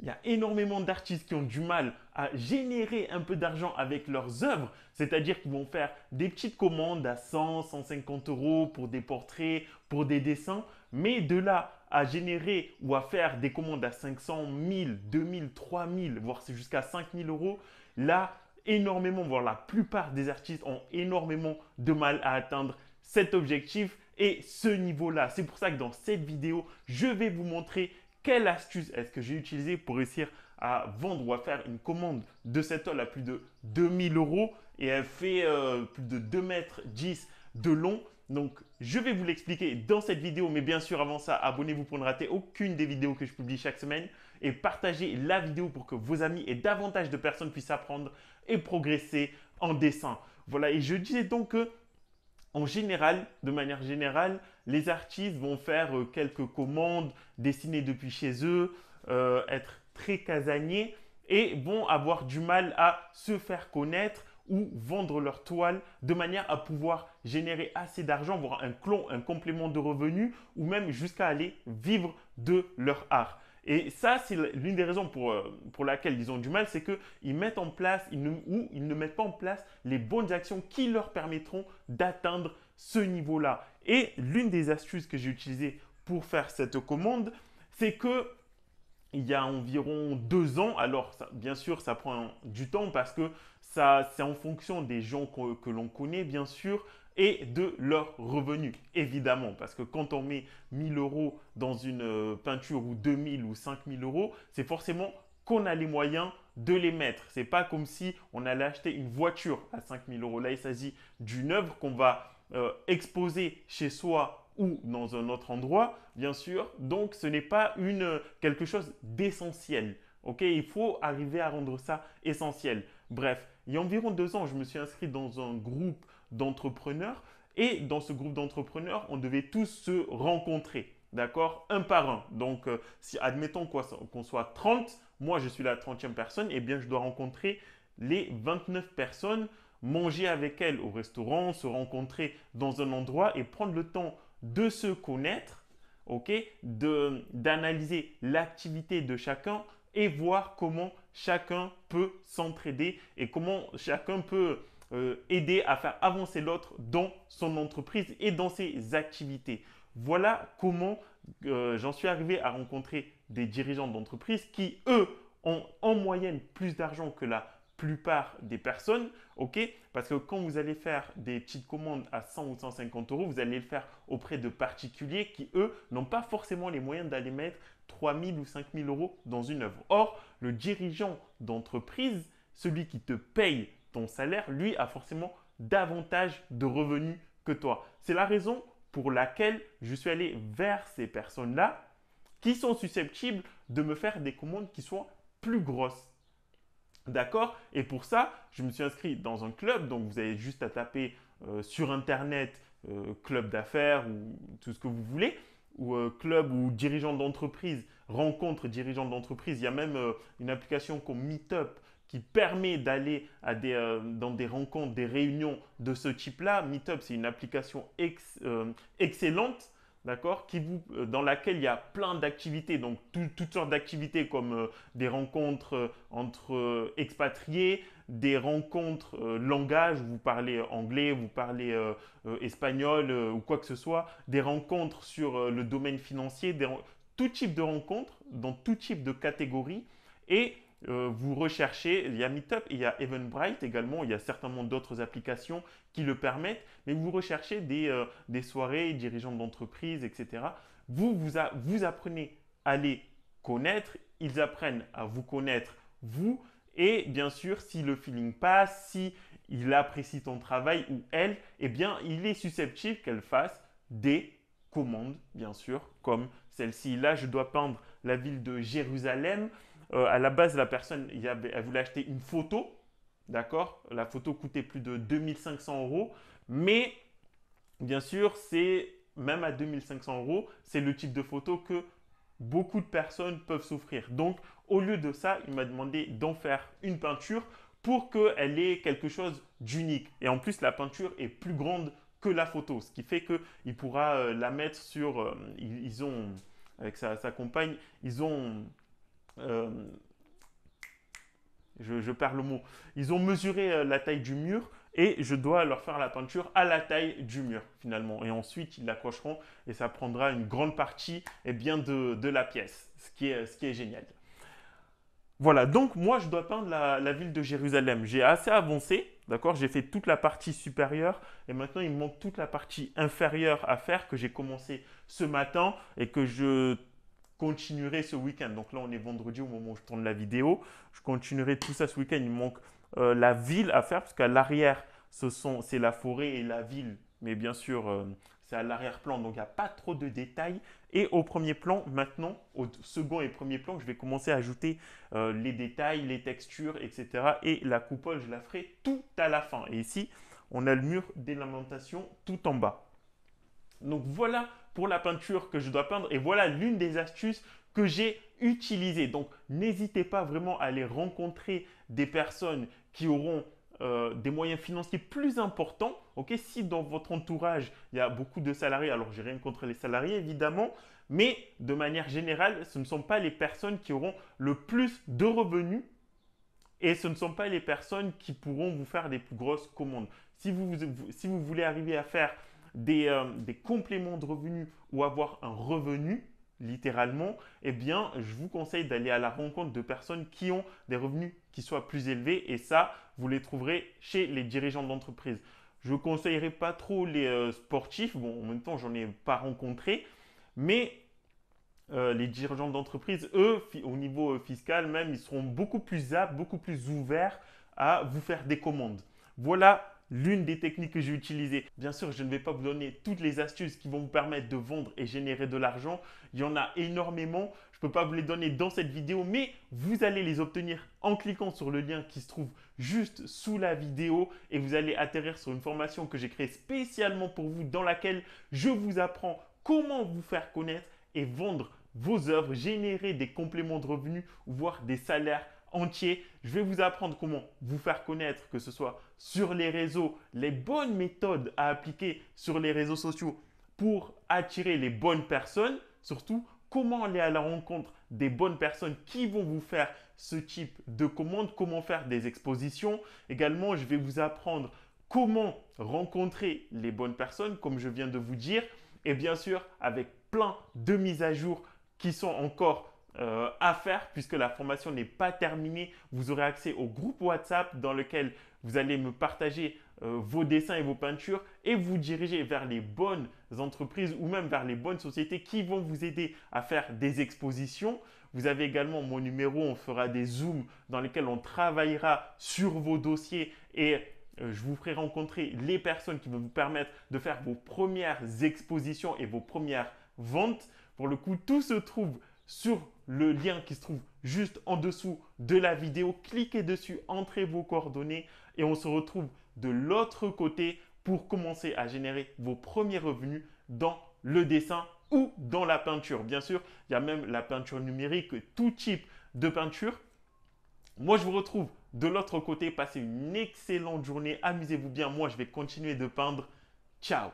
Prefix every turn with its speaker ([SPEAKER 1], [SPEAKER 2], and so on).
[SPEAKER 1] il y a énormément d'artistes qui ont du mal à générer un peu d'argent avec leurs œuvres, c'est-à-dire qu'ils vont faire des petites commandes à 100, 150 euros pour des portraits, pour des dessins, mais de là à générer ou à faire des commandes à 500, 1000, 2000, 3000, voire jusqu'à 5000 euros, là, énormément, voire la plupart des artistes ont énormément de mal à atteindre cet objectif et ce niveau-là. C'est pour ça que dans cette vidéo, je vais vous montrer quelle astuce est-ce que j'ai utilisé pour réussir à vendre ou à faire une commande de cette toile à plus de 2000 euros et elle fait euh, plus de 2 mètres 10 de long? Donc, je vais vous l'expliquer dans cette vidéo, mais bien sûr, avant ça, abonnez-vous pour ne rater aucune des vidéos que je publie chaque semaine et partagez la vidéo pour que vos amis et davantage de personnes puissent apprendre et progresser en dessin. Voilà, et je disais donc que en général, de manière générale, les artistes vont faire euh, quelques commandes, dessiner depuis chez eux, euh, être très casaniers et vont avoir du mal à se faire connaître ou vendre leur toile de manière à pouvoir générer assez d'argent, voire un, un complément de revenus ou même jusqu'à aller vivre de leur art. Et ça, c'est l'une des raisons pour, euh, pour laquelle ils ont du mal, c'est qu'ils mettent en place ou ils ne mettent pas en place les bonnes actions qui leur permettront d'atteindre ce niveau-là. Et l'une des astuces que j'ai utilisées pour faire cette commande, c'est que il y a environ deux ans, alors bien sûr ça prend du temps parce que c'est en fonction des gens que l'on connaît bien sûr, et de leurs revenus, évidemment. Parce que quand on met 1000 euros dans une euh, peinture ou 2000 ou 5000 euros, c'est forcément qu'on a les moyens de les mettre. C'est pas comme si on allait acheter une voiture à 5000 euros. Là, il s'agit d'une œuvre qu'on va euh, exposer chez soi ou dans un autre endroit, bien sûr. Donc, ce n'est pas une, quelque chose d'essentiel. Ok, il faut arriver à rendre ça essentiel. Bref, il y a environ deux ans, je me suis inscrit dans un groupe d'entrepreneurs. Et dans ce groupe d'entrepreneurs, on devait tous se rencontrer, d'accord Un par un. Donc, euh, si admettons qu'on soit 30, moi je suis la 30e personne, et eh bien je dois rencontrer les 29 personnes, manger avec elles au restaurant, se rencontrer dans un endroit et prendre le temps de se connaître, ok D'analyser l'activité de chacun et voir comment chacun peut s'entraider et comment chacun peut euh, aider à faire avancer l'autre dans son entreprise et dans ses activités. Voilà comment euh, j'en suis arrivé à rencontrer des dirigeants d'entreprise qui, eux, ont en moyenne plus d'argent que la plupart des personnes, ok? Parce que quand vous allez faire des petites commandes à 100 ou 150 euros, vous allez le faire auprès de particuliers qui, eux, n'ont pas forcément les moyens d'aller mettre 3000 ou 5000 euros dans une œuvre. Or, le dirigeant d'entreprise, celui qui te paye ton salaire, lui, a forcément davantage de revenus que toi. C'est la raison pour laquelle je suis allé vers ces personnes-là qui sont susceptibles de me faire des commandes qui soient plus grosses. D'accord? Et pour ça, je me suis inscrit dans un club. Donc, vous avez juste à taper euh, sur Internet euh, club d'affaires ou tout ce que vous voulez, ou euh, club ou dirigeant d'entreprise, rencontre dirigeant d'entreprise. Il y a même une application comme Meetup qui permet d'aller euh, dans des rencontres, des réunions de ce type-là. Meetup, c'est une application euh, excellente, d'accord, euh, dans laquelle il y a plein d'activités, donc toutes sortes d'activités comme des rencontres entre expatriés, des rencontres langage, vous parlez anglais, vous parlez espagnol ou quoi que ce soit, des rencontres sur le domaine financier, tout type de rencontres dans tout type de catégories et euh, vous recherchez, il y a Meetup, il y a Eventbrite également, il y a certainement d'autres applications qui le permettent, mais vous recherchez des, euh, des soirées, dirigeants d'entreprise, etc. Vous, vous, vous apprenez à les connaître, ils apprennent à vous connaître, vous, et bien sûr, si le feeling passe, si il apprécie ton travail ou elle, eh bien, il est susceptible qu'elle fasse des commandes, bien sûr, comme celle-ci. Là, je dois peindre la ville de Jérusalem. Euh, à la base, la personne, elle voulait acheter une photo, d'accord? La photo coûtait plus de 2500 euros, mais bien sûr, c'est même à 2500 euros, c'est le type de photo que beaucoup de personnes peuvent souffrir. Donc, au lieu de ça, il m'a demandé d'en faire une peinture pour qu'elle ait quelque chose d'unique. Et en plus, la peinture est plus grande que la photo, ce qui fait qu'il pourra euh, la mettre sur... Euh, ils, ont, avec sa, compagne, ils ont euh, je, perds le mot. Ils ont mesuré euh, la taille du mur et je dois leur faire la peinture à la taille du mur finalement. Et ensuite, ils l'accrocheront et ça prendra une grande partie eh bien, de, la pièce, ce qui est, ce qui est génial. Voilà, donc moi je dois peindre la, ville de Jérusalem. J'ai assez avancé, d'accord J'ai fait toute la partie supérieure et maintenant il me manque toute la partie inférieure à faire que j'ai commencé ce matin et que je continuerai ce week-end. Donc là on est vendredi au moment où je tourne la vidéo. Je continuerai tout ça ce week-end. Il manque euh, la ville à faire parce qu'à l'arrière c'est la forêt et la ville. Mais bien sûr, euh, c'est à l'arrière-plan, donc il n'y a pas trop de détails. Et au premier plan, maintenant, au second et premier plan, je vais commencer à ajouter euh, les détails, les textures, etc. Et la coupole, je la ferai tout à la fin. Et ici, on a le mur des tout en bas. Donc voilà pour la peinture que je dois peindre. Et voilà l'une des astuces que j'ai utilisées. Donc n'hésitez pas vraiment à aller rencontrer des personnes qui auront euh, des moyens financiers plus importants. ok si dans votre entourage, il y a beaucoup de salariés, alors j'ai rien contre les salariés évidemment, mais de manière générale, ce ne sont pas les personnes qui auront le plus de revenus et ce ne sont pas les personnes qui pourront vous faire des plus grosses commandes. Si vous, si vous voulez arriver à faire des, euh, des compléments de revenus ou avoir un revenu, littéralement, eh bien, je vous conseille d'aller à la rencontre de personnes qui ont des revenus qui soient plus élevés et ça, vous les trouverez chez les dirigeants d'entreprise. Je ne conseillerais pas trop les euh, sportifs, bon, en même temps, j'en ai pas rencontré, mais euh, les dirigeants d'entreprise, eux, au niveau fiscal même, ils seront beaucoup plus aptes, beaucoup plus ouverts à vous faire des commandes. Voilà l'une des techniques que j'ai utilisées. Bien sûr, je ne vais pas vous donner toutes les astuces qui vont vous permettre de vendre et générer de l'argent. Il y en a énormément. Je ne peux pas vous les donner dans cette vidéo, mais vous allez les obtenir en cliquant sur le lien qui se trouve juste sous la vidéo et vous allez atterrir sur une formation que j'ai créée spécialement pour vous dans laquelle je vous apprends comment vous faire connaître et vendre vos œuvres, générer des compléments de revenus, voire des salaires entier. Je vais vous apprendre comment vous faire connaître, que ce soit sur les réseaux, les bonnes méthodes à appliquer sur les réseaux sociaux pour attirer les bonnes personnes. Surtout, comment aller à la rencontre des bonnes personnes qui vont vous faire ce type de commande, comment faire des expositions. Également, je vais vous apprendre comment rencontrer les bonnes personnes, comme je viens de vous dire. Et bien sûr, avec plein de mises à jour qui sont encore euh, à faire puisque la formation n'est pas terminée. Vous aurez accès au groupe WhatsApp dans lequel vous allez me partager euh, vos dessins et vos peintures et vous diriger vers les bonnes entreprises ou même vers les bonnes sociétés qui vont vous aider à faire des expositions. Vous avez également mon numéro, on fera des zooms dans lesquels on travaillera sur vos dossiers et euh, je vous ferai rencontrer les personnes qui vont vous permettre de faire vos premières expositions et vos premières ventes. Pour le coup, tout se trouve sur le lien qui se trouve juste en dessous de la vidéo. Cliquez dessus, entrez vos coordonnées et on se retrouve de l'autre côté pour commencer à générer vos premiers revenus dans le dessin ou dans la peinture. Bien sûr, il y a même la peinture numérique, tout type de peinture. Moi, je vous retrouve de l'autre côté. Passez une excellente journée. Amusez-vous bien. Moi, je vais continuer de peindre. Ciao